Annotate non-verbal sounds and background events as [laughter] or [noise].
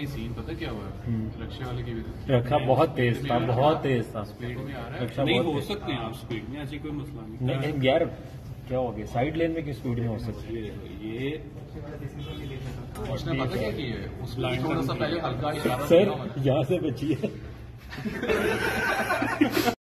नहीं सीन पता क्या हुआ? हम्म। रक्षा वाले की रक्षा बहुत तेज था बहुत तेज था। स्पीड में आ रहा है? रक्षा नहीं हो सकते हैं हाँ। आप स्पीड में ऐसी कोई मसला नहीं। नहीं यार क्या हो गया? साइड लेन में किस स्पीड में हो सकती है? ये उसने पता क्या किया? है उसको सा पहले हल्का सर है। यहाँ से बचिए। [laughs]